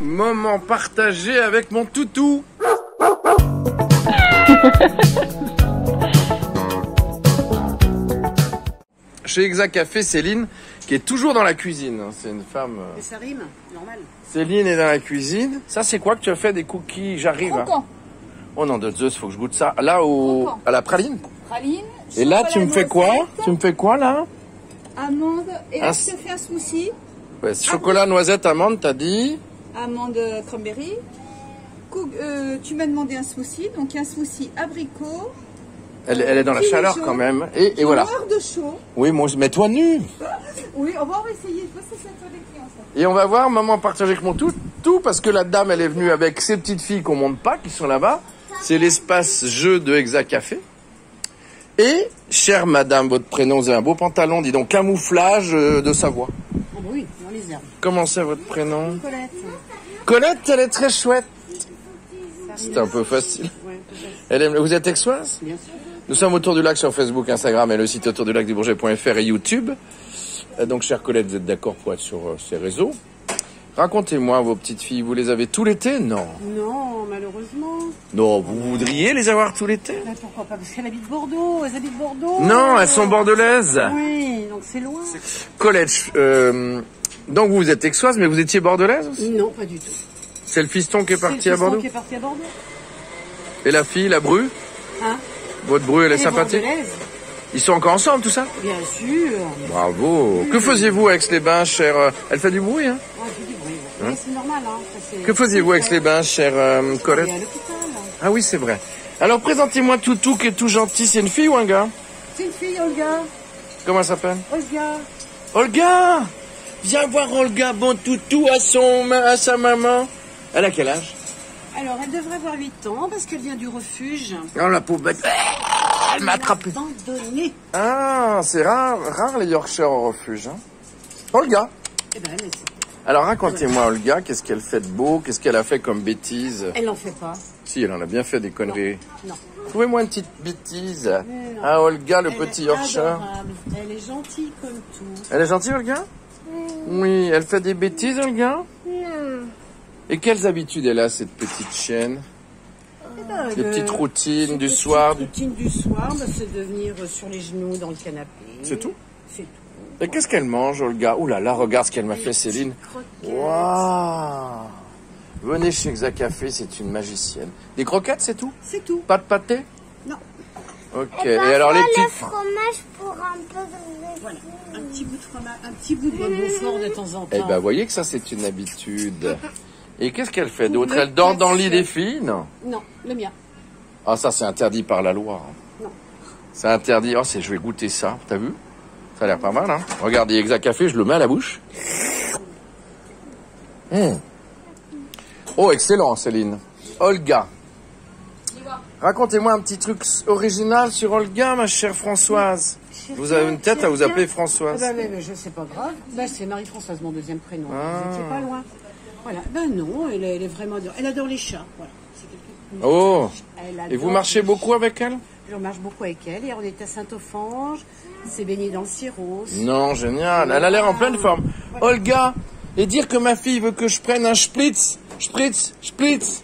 Moment partagé avec mon toutou. Chez Exact Café, Céline, qui est toujours dans la cuisine. C'est une femme. euh, Et ça rime, normal. Céline est dans la cuisine. Ça, c'est quoi que tu as fait des cookies J'arrive. hein. Croquant. Oh non, de Zeus, faut que je goûte ça. Là, au, Croquant. à la praline. Praline. Et là, tu me fais quoi Tu me fais quoi là Amande. Et Ah, là, c'est- je te fais un smoothie. ouais, Chocolat, noisette, amande, t'as dit Amande euh, cranberry. Cou- euh, tu m'as demandé un smoothie. Donc, un smoothie abricot. elle, elle est dans la chaleur quand même. Et, et voilà. De chaud. Oui, moi, je mets-toi nu. Oui, on va, on va essayer. Je si clients, ça. Et on va voir maman partager avec mon tout, tout parce que la dame, elle est venue avec ses petites filles qu'on monte pas, qui sont là-bas. C'est l'espace jeu de Exact Café. Et, chère madame, votre prénom, vous avez un beau pantalon, dis donc, camouflage euh, de sa voix. Bah oui, dans les herbes. Comment c'est votre prénom Colette. Colette, elle est très chouette. C'est un peu facile. Ouais, peut-être. Elle aime... Vous êtes texoise bien sûr. Nous sommes autour du lac sur Facebook, Instagram et le site autour du lac du Bourget.fr et YouTube. Euh, Donc, chère Colette, vous êtes d'accord pour être sur euh, ces réseaux? Racontez-moi vos petites filles, vous les avez tout l'été? Non. Non, malheureusement. Non, vous voudriez les avoir tout l'été? Bah, pourquoi pas? Parce qu'elle habite Bordeaux. Elles habitent Bordeaux. Non, elles sont bordelaises. Oui, donc c'est loin. Colette, euh, donc vous êtes texoise, mais vous étiez bordelaise aussi? Non, pas du tout. C'est le fiston qui est parti le à fiston Bordeaux qui est parti à Bordeaux. Et la fille, la bru? Hein? Votre bru, elle est sympathique Ils sont encore ensemble, tout ça? Bien sûr. Bravo. Que faisiez-vous avec les bains, chère... euh, Elle fait du bruit, hein? Ah, j'ai du bruit. ouais. Mais c'est normal, hein. ça, Que faisiez-vous avec les bains, chère euh, Elle Colette à. Ah oui, c'est vrai. Alors, présentez-moi Toutou, qui est tout gentil. C'est une fille ou un gars C'est une fille, Olga. Comment elle s'appelle Olga. Olga Viens voir Olga, bon toutou, à, son, à sa maman. Elle a quel âge Alors, elle devrait avoir 8 ans parce qu'elle vient du refuge. Oh, la pauvre bête. Elle m'a attrapé. Abandonnée. Ah, c'est rare, rare les Yorkshire au refuge. Hein. Olga Eh ben, elle, Alors, racontez-moi, Olga, qu'est-ce qu'elle fait de beau Qu'est-ce qu'elle a fait comme bêtise? Elle n'en fait pas. Si, elle en a bien fait des conneries. Non. Trouvez-moi une petite bêtise. Ah, Olga, le Elle petit est adorable. Elle est gentille comme tout. Elle est gentille, Olga Oui, elle fait des bêtises, Olga Non. Et quelles habitudes elle a, cette petite chienne Des Euh, petites routines du petite soir du- routine du soir, bah, c'est de venir sur les genoux dans le canapé. C'est tout C'est tout. Et qu'est-ce qu'elle mange, Olga Ouh là là, regarde ce qu'elle m'a fait, Céline. Croquettes. Waouh Venez chez Exact Café, c'est une magicienne. Des croquettes, c'est tout? C'est tout. Pas de pâté? Non. Ok, et alors les le petites... fromage pour un peu de Voilà. Un petit bout de fromage, un petit bout de Beaufort de temps en temps. Eh ben, voyez que ça, c'est une habitude. Et qu'est-ce qu'elle fait d'autre? Elle dort dans le lit des filles? Non. Non, le mien. Ah, ça, c'est interdit par la loi. Non. C'est interdit. Oh, c'est, je vais goûter ça. T'as vu? Ça a l'air pas mal, hein Regardez, Exact Café, je le mets à la bouche. Hum. Oh, excellent, Céline. Olga. Racontez-moi un petit truc original sur Olga, ma chère Françoise. Vous avez une tête à vous appeler Françoise. ben, mais, mais je sais pas grave. Ben, c'est Marie-Françoise, mon deuxième prénom. Ah. Vous étiez pas loin. Voilà. Ben non, elle, est- elle est vraiment... ador- Elle adore les chats. Voilà. Oh Et vous adore marchez beaucoup avec elle? Je marche beaucoup avec elle. Hier, on était à Saint-Ophange. C'est baigné dans le cirrhos. Non, génial. Elle a l'air en pleine forme. Olga, et dire que ma fille veut que je prenne un spritz, spritz, spritz.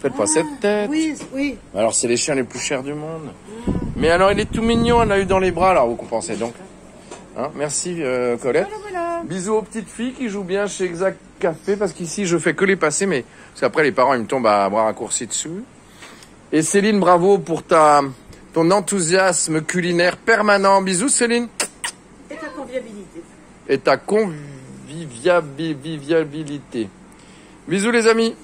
Faites pas cette tête. Oui, oui. Alors, c'est les chiens les plus chers du monde. Mais alors, il est tout mignon, elle l'a eu dans les bras, alors vous compensez donc. Hein, merci, euh, Colette. Voilà, voilà. Bisous aux petites filles qui jouent bien chez Exact Café, parce qu'ici, je fais que les passer, mais parce qu'après, les parents, ils me tombent à bras raccourcis dessus. Et Céline, bravo pour ta, ton enthousiasme culinaire permanent. Bisous, Céline. Et ta convivialité. Et ta conviviabilité. Bisous, les amis.